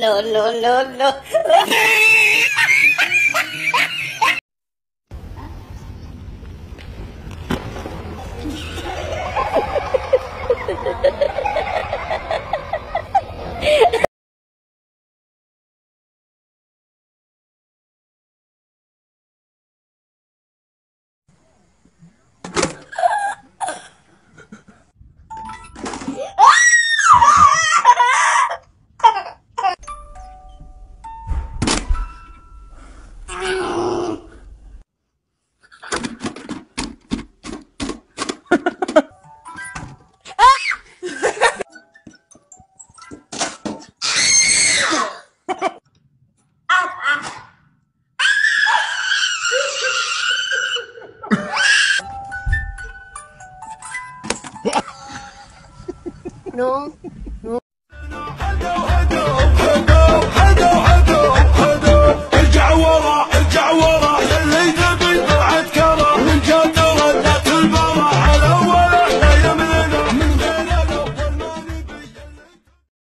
no, no, no, no. No.